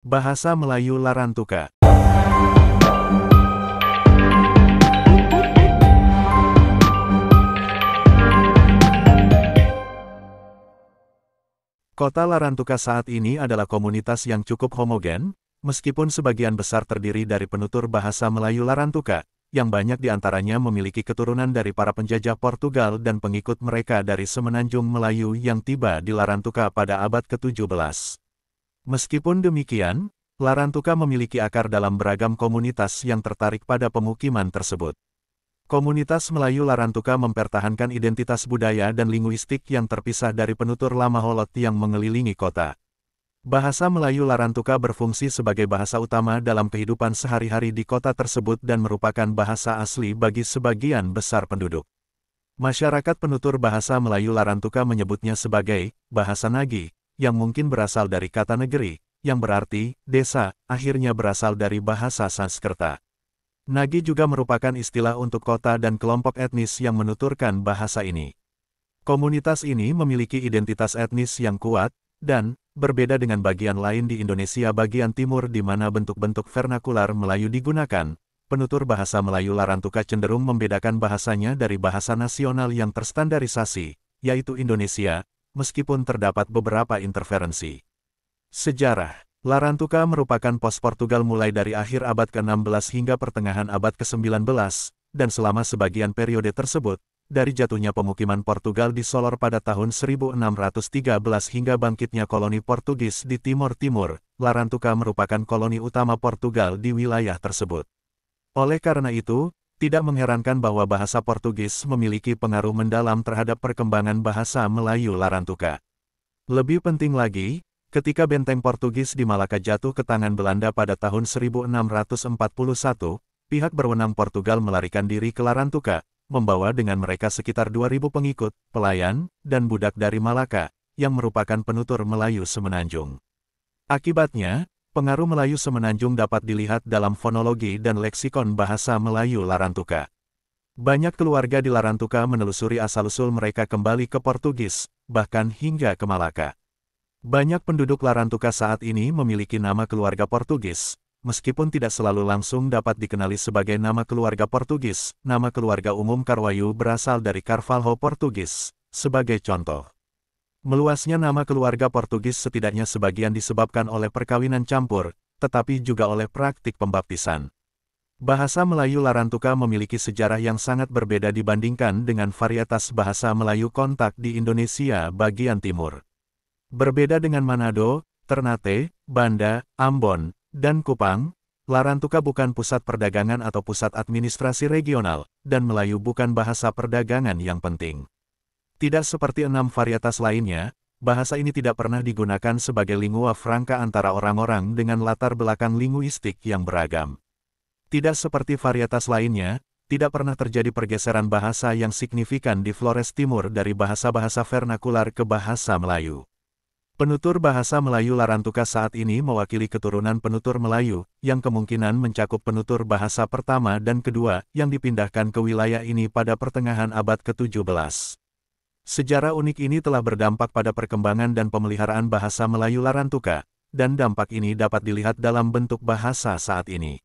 Bahasa Melayu Larantuka Kota Larantuka saat ini adalah komunitas yang cukup homogen, meskipun sebagian besar terdiri dari penutur bahasa Melayu Larantuka, yang banyak di antaranya memiliki keturunan dari para penjajah Portugal dan pengikut mereka dari semenanjung Melayu yang tiba di Larantuka pada abad ke-17. Meskipun demikian, Larantuka memiliki akar dalam beragam komunitas yang tertarik pada pemukiman tersebut. Komunitas Melayu Larantuka mempertahankan identitas budaya dan linguistik yang terpisah dari penutur lama Holot yang mengelilingi kota. Bahasa Melayu Larantuka berfungsi sebagai bahasa utama dalam kehidupan sehari-hari di kota tersebut dan merupakan bahasa asli bagi sebagian besar penduduk. Masyarakat penutur bahasa Melayu Larantuka menyebutnya sebagai bahasa Nagi, yang mungkin berasal dari kata negeri, yang berarti desa, akhirnya berasal dari bahasa Sanskerta. Nagi juga merupakan istilah untuk kota dan kelompok etnis yang menuturkan bahasa ini. Komunitas ini memiliki identitas etnis yang kuat, dan, berbeda dengan bagian lain di Indonesia bagian timur di mana bentuk-bentuk vernakular Melayu digunakan, penutur bahasa Melayu Larantuka cenderung membedakan bahasanya dari bahasa nasional yang terstandarisasi, yaitu Indonesia, meskipun terdapat beberapa interferensi. Sejarah Larantuka merupakan pos Portugal mulai dari akhir abad ke-16 hingga pertengahan abad ke-19, dan selama sebagian periode tersebut, dari jatuhnya pemukiman Portugal di Solor pada tahun 1613 hingga bangkitnya koloni Portugis di Timur Timur, Larantuka merupakan koloni utama Portugal di wilayah tersebut. Oleh karena itu, tidak mengherankan bahwa bahasa Portugis memiliki pengaruh mendalam terhadap perkembangan bahasa Melayu Larantuka. Lebih penting lagi, Ketika benteng Portugis di Malaka jatuh ke tangan Belanda pada tahun 1641, pihak berwenang Portugal melarikan diri ke Larantuka, membawa dengan mereka sekitar 2.000 pengikut, pelayan, dan budak dari Malaka, yang merupakan penutur Melayu Semenanjung. Akibatnya, pengaruh Melayu Semenanjung dapat dilihat dalam fonologi dan leksikon bahasa Melayu Larantuka. Banyak keluarga di Larantuka menelusuri asal-usul mereka kembali ke Portugis, bahkan hingga ke Malaka. Banyak penduduk Larantuka saat ini memiliki nama keluarga Portugis, meskipun tidak selalu langsung dapat dikenali sebagai nama keluarga Portugis. Nama keluarga umum Carwayu berasal dari Carvalho Portugis, sebagai contoh. Meluasnya nama keluarga Portugis setidaknya sebagian disebabkan oleh perkawinan campur, tetapi juga oleh praktik pembaptisan. Bahasa Melayu Larantuka memiliki sejarah yang sangat berbeda dibandingkan dengan varietas bahasa Melayu kontak di Indonesia bagian timur. Berbeda dengan Manado, Ternate, Banda, Ambon, dan Kupang, Larantuka bukan pusat perdagangan atau pusat administrasi regional, dan Melayu bukan bahasa perdagangan yang penting. Tidak seperti enam varietas lainnya, bahasa ini tidak pernah digunakan sebagai lingua franca antara orang-orang dengan latar belakang linguistik yang beragam. Tidak seperti varietas lainnya, tidak pernah terjadi pergeseran bahasa yang signifikan di Flores Timur dari bahasa-bahasa vernakular ke bahasa Melayu. Penutur bahasa Melayu Larantuka saat ini mewakili keturunan penutur Melayu, yang kemungkinan mencakup penutur bahasa pertama dan kedua yang dipindahkan ke wilayah ini pada pertengahan abad ke-17. Sejarah unik ini telah berdampak pada perkembangan dan pemeliharaan bahasa Melayu Larantuka, dan dampak ini dapat dilihat dalam bentuk bahasa saat ini.